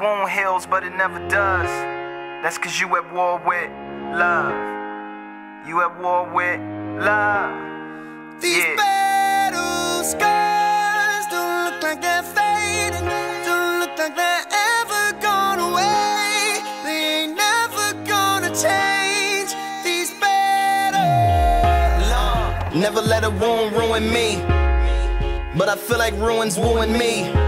wound heals, but it never does. That's cause you at war with love. You at war with love. These yeah. battle scars don't look like they're fading. Don't look like they're ever gone away. They ain't never gonna change. These battles. Never let a wound ruin me. But I feel like ruins wooing me.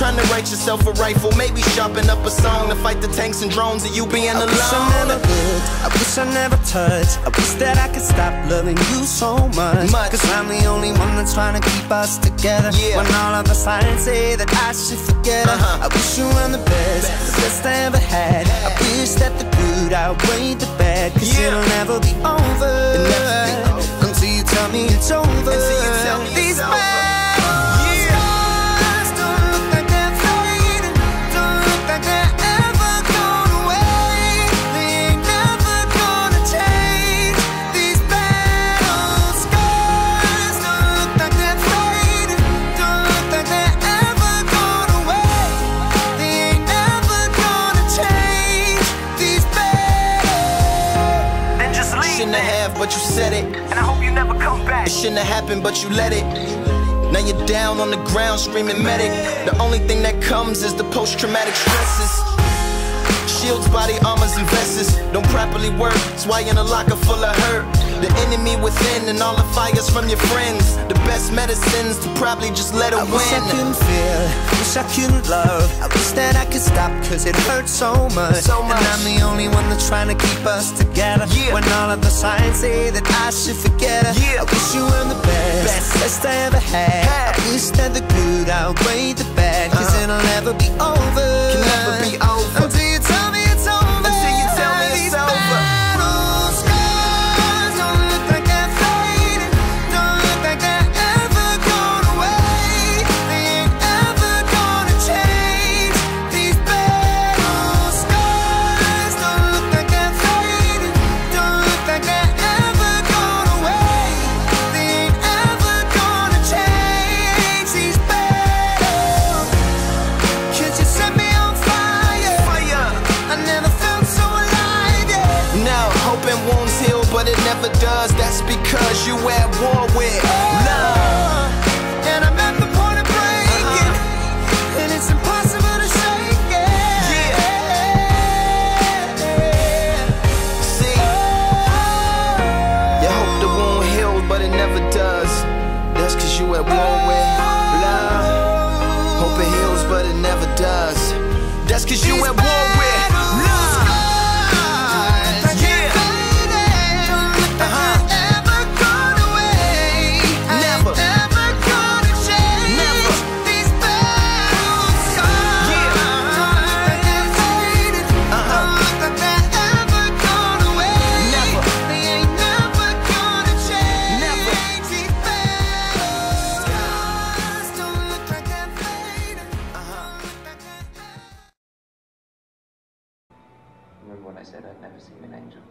Trying to write yourself a rifle, maybe sharpen up a song to fight the tanks and drones of you being I alone. wish I never looked, I wish I never touched. I wish that I could stop loving you so much. Much. Cause I'm the only one that's trying to keep us together. Yeah. When all of the signs say that I should forget her. Uh-huh. I wish you were the best, the best I ever had. I wish that the good outweighed the bad. Cause Yeah. it'll never be over. It'll never be over. Shouldn't have, but you said it. And I hope you never come back. It shouldn't have happened, but you let it. Now you're down on the ground screaming medic. The only thing that comes is the post traumatic stresses. Shields, body armors, and vests don't properly work. That's why you're in a locker full of hurt. The enemy within and all the fires from your friends. The best medicines to probably just let it I it wish I win. couldn't feel, wish I couldn't love. I wish that I could stop, cause it hurts so much. So much. And I'm the only one that's trying to keep us together. Yeah. When all of the signs say that I should forget her. Yeah. I wish you were the best, Best. best I ever had. Had. I wish that the good outweighed the bad, cause Uh-huh. it'll never be over. Does. That's because you at war with love. And I'm at the point of breaking, Uh-huh. and it's impossible to shake it. Yeah. See, you hope the wound heals, but it never does. That's cause you at war with love. Hope it heals, but it never does. That's cause you at war with Remember when I said I'd never seen an angel?